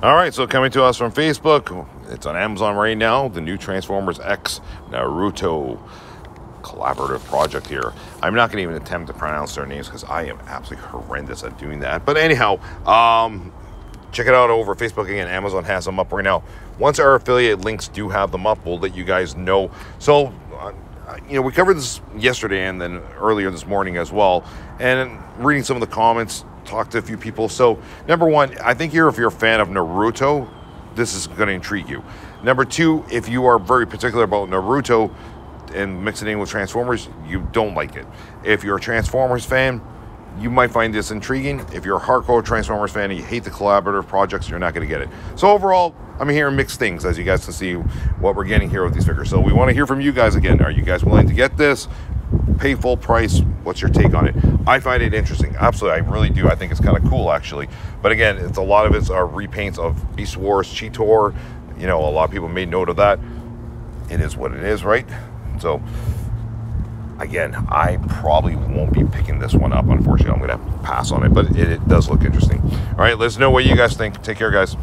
All right, so coming to us from Facebook, it's on Amazon right now. The new Transformers X Naruto collaborative project here. I'm not going to even attempt to pronounce their names because I am absolutely horrendous at doing that. But anyhow, um, check it out over Facebook again. Amazon has them up right now. Once our affiliate links do have them up, we'll let you guys know. So, uh, you know, we covered this yesterday and then earlier this morning as well. And reading some of the comments, talked to a few people. So, number one, I think here, if you're a fan of Naruto, this is going to intrigue you. Number two, if you are very particular about Naruto and mixing in with Transformers, you don't like it. If you're a Transformers fan, you might find this intriguing. If you're a hardcore Transformers fan and you hate the collaborative projects, you're not going to get it. So overall, I'm hearing mixed things as you guys can see what we're getting here with these figures. So we want to hear from you guys again. Are you guys willing to get this? Pay full price. What's your take on it? I find it interesting. Absolutely, I really do. I think it's kind of cool actually. But again, it's a lot of it's are repaints of Beast Wars, Cheetor. You know, a lot of people made note of that. It is what it is, right? So again, I probably won't be picking this one up. Unfortunately, I'm going to pass on it, but it, it does look interesting. All right, let us know what you guys think. Take care, guys.